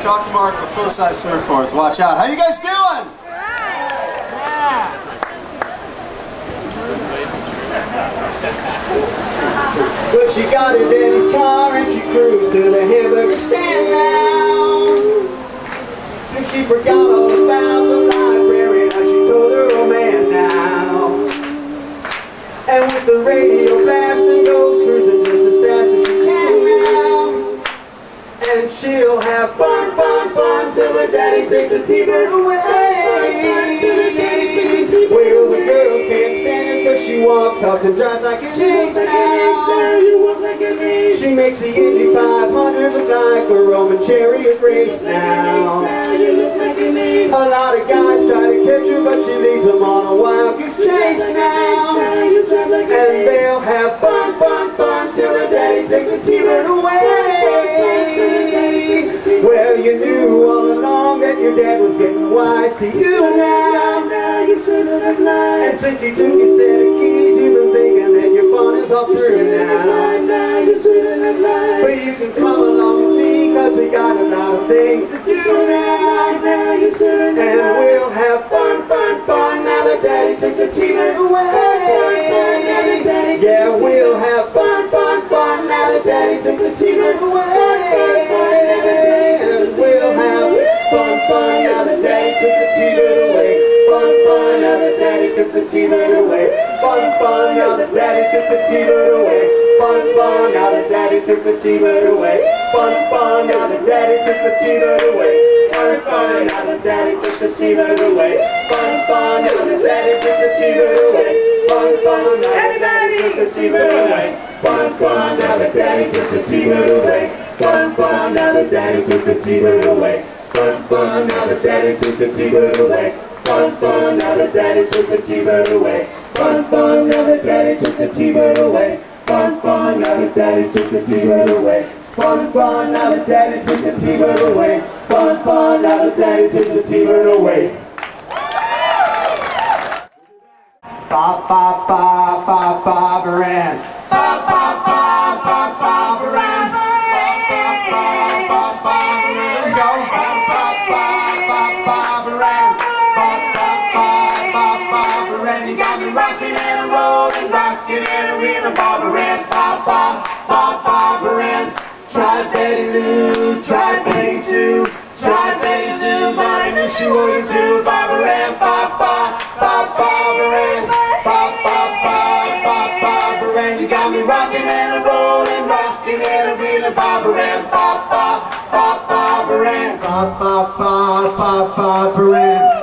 Talk to Mark with full-size surfboards. Watch out. How you guys doing? Well, she got her daddy's car and she cruised to the hamburger stand now. Since she forgot all about the library, now she told her old man now. And with the radio daddy takes a T-bird away. Well, the girls can't stand her cause she walks, talks and drives like an ace now. She makes the Indy 500 look like a Roman chariot race now. A lot of guys try to catch her, but she leads them on a wild goose chase now. And they'll have fun, wise to you now. you should have lied. And since he took your set of keys, you've been thinking that your fun is all through now. Now you should have lied. But you can come along with me, cause we got a lot of things to do now. Now you should have lied. And we'll have fun, fun, fun, now that daddy took the T-bird away. Yeah, we'll have fun, fun, fun, now that daddy took the T-bird away. And we'll have fun, fun, now that daddy took the T-bird away. Fun, fun, now the daddy took the T-bird away. Fun, fun, now the daddy took the T-bird away. Fun, fun, now the daddy took the T-bird away. Fun, fun, now the daddy took the T-bird away. Fun, fun, now the daddy took the T-bird away. Fun, fun, now that daddy took the T-bird away. Fun, fun, now that daddy took the T-bird away. Fun, fun, now that daddy took the T-bird away. Fun, fun, now that daddy took the T-bird away. Fun, now the daddy took the T-bird away. Fun, fun, now the daddy took the T-bird away. Fun, fun, now the daddy took the T-bird away. Fun, fun, now the daddy took the T-bird away. Fun, fun, now the daddy took the T-bird away. Fun, fun, now the daddy took the T-bird away. Ba ba ba. Ba ba ba ba ba ba Baran. Try Betty Lou, try Betty Sue, try Betty Sue, I knew she wouldn't do. Ba Baran. Ba ba ba ba Baran. Ba ba ba ba ba Baran. You got me rocking and a rolling, rocking and reeling, Ba Baran. Ba ba ba ba Baran. Ba ba ba ba ba Baran.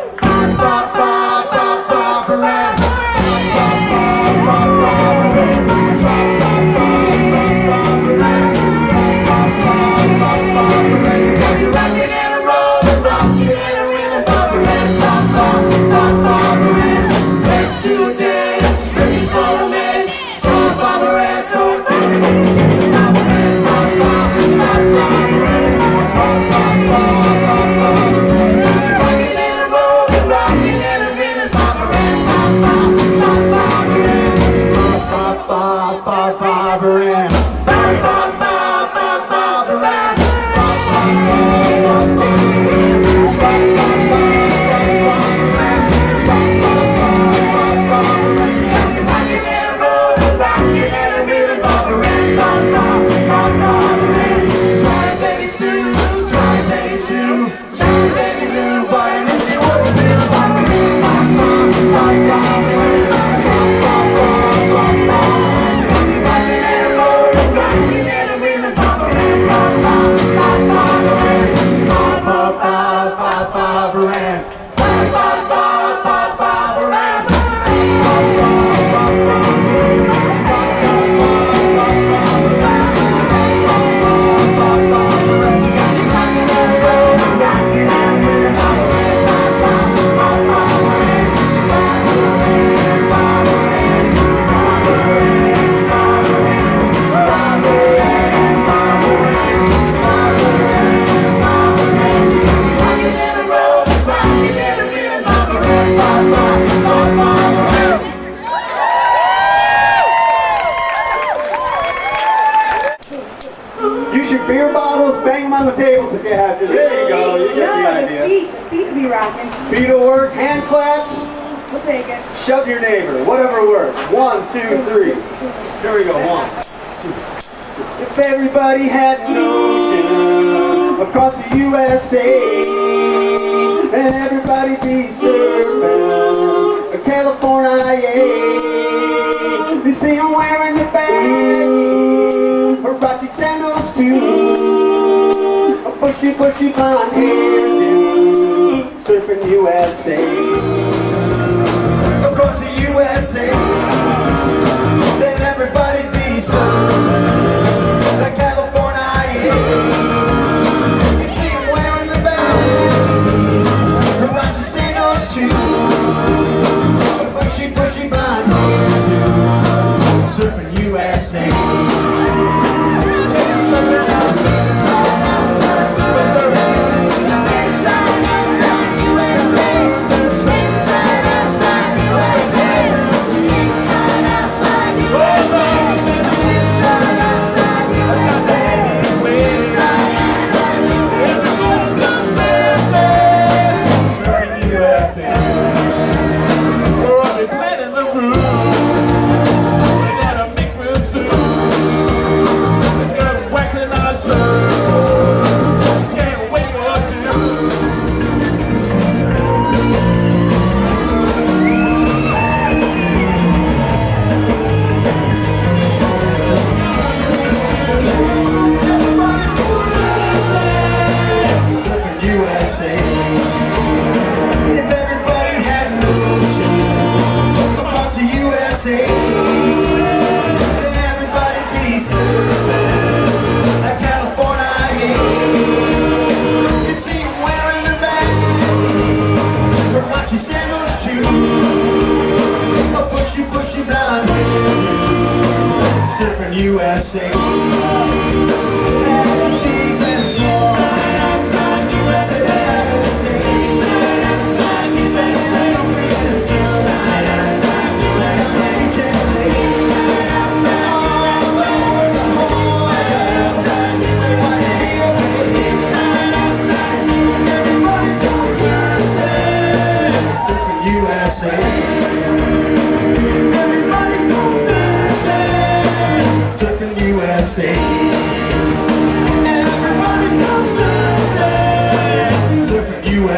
Beer bottles, bang them on the tables if you have to. There you go. You get the No, the idea. feet, the feet be rocking. Feet will work, hand claps, We'll take it. shove your neighbor, whatever works. One, two, three. Here we go. One, two. If everybody had an ocean across the USA, and everybody be surfing a California, you see them wearing pushy bushy blonde hairdo, surfing USA. Across the USA, then everybody be surfing like California. You see 'em wearing the sandals too, a bushy, bushy blonde surfing USA. Surfing USA. Cheese and swan.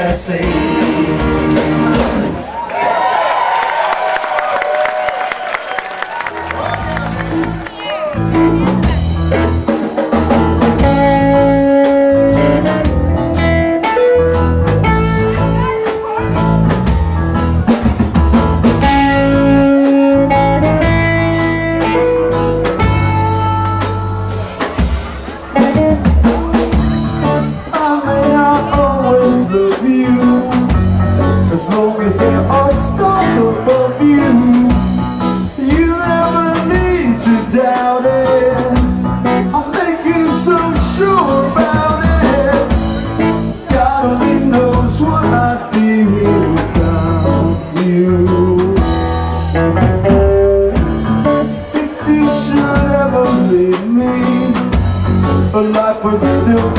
Surfing USA. But life would still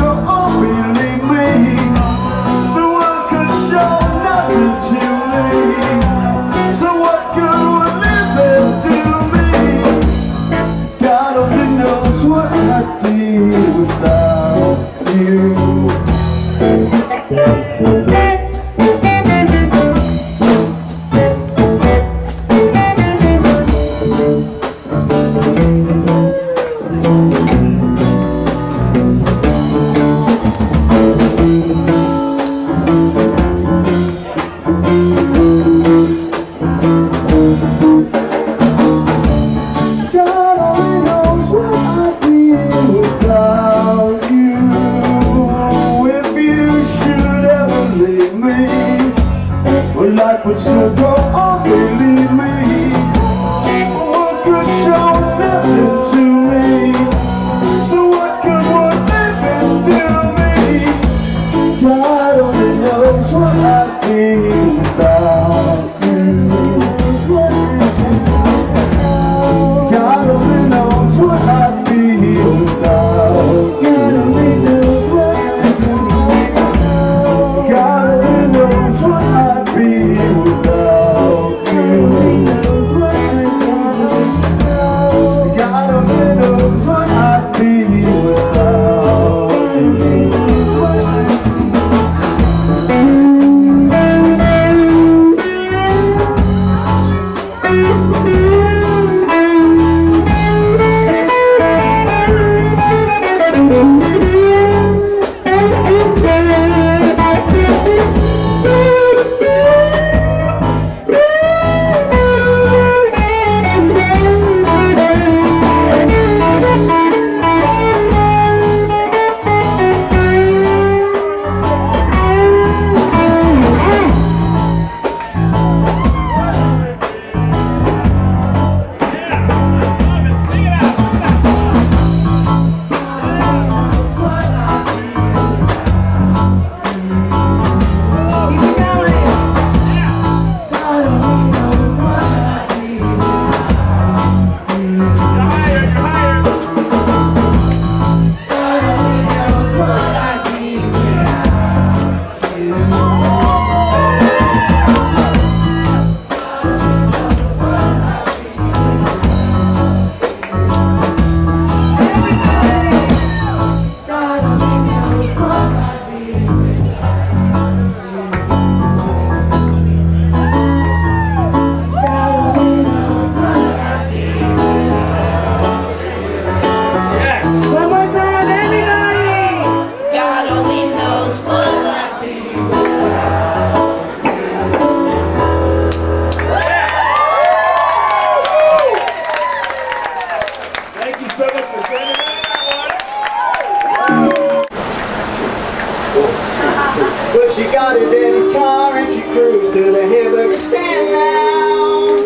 She got her daddy's car and she cruised to the hamburger stand now.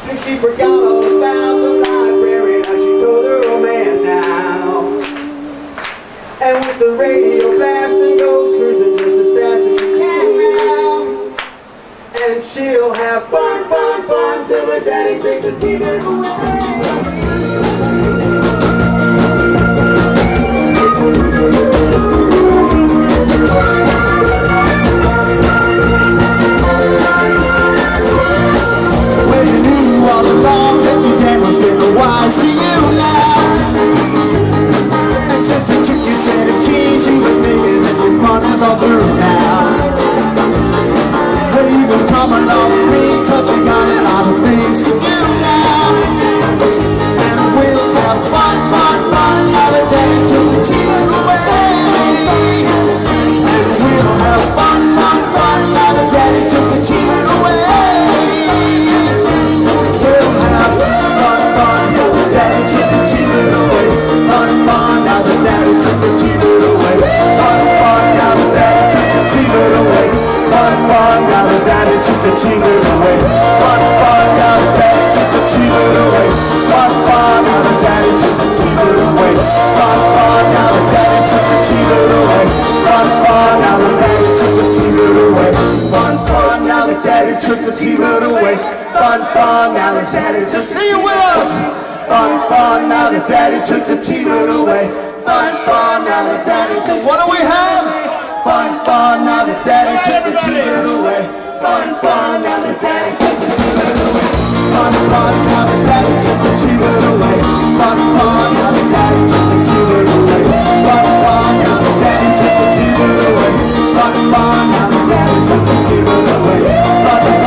Since she forgot all about the library, now she told her old man now. And with the radio blasting, goes cruising just as fast as she can now. And she'll have fun, fun, fun till her daddy takes a T-bird away. Now that daddy took the cheating away. Fun, fun, now the daddy took the cheating away. Fun, fun, now the daddy took the cheating away. Fun, fun, now the daddy took the cheating away. Fun, fun, now the daddy took the cheating away. Fun, fun, now the daddy took the cheating away. Fun, fun, now the daddy took the Sing it with us! Fun, fun, now the daddy took the children away. Fun, fun, now the daddy took the children away. Fun, fun, now the daddy took the children away. Fun, fun, now the daddy took the children away. Fun,